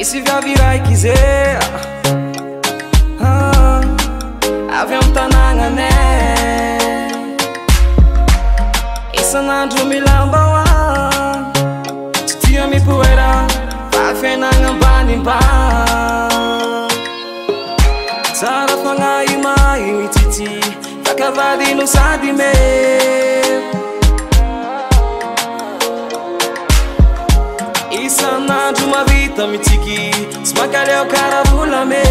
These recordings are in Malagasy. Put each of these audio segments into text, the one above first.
E se a virar e quiser ah, tá na ganela aandro milamba oa tsy tia mipoera fafiainagnaambany mba sara fagnay may mitsity fakavadino sady me isan'andro mavita mitsiky tsy makaleo karavolame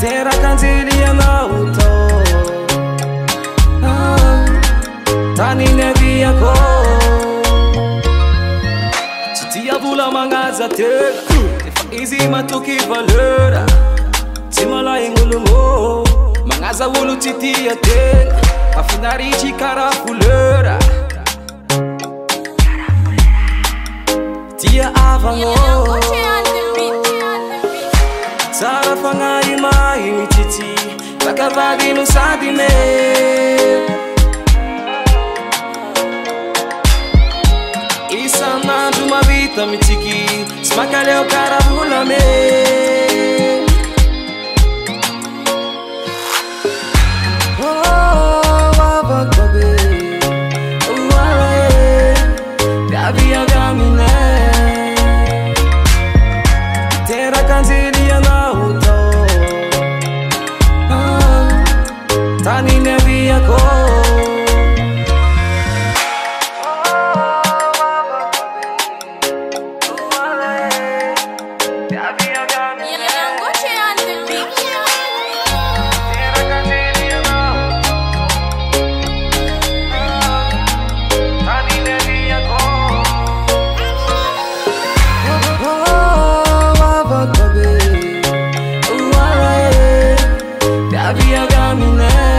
teraka anjely anaho ta ah, tanyneviako tsy dia vola magnaza tea efa izy matoky valera tsy malaign'ologo manaza olo tsy dia tea afinaritry kara kolera dia avagno zarafangaimai untiti lacabadinu sadime isanadumavita mitiki smacaleo carabulae Ah, Havia caminhado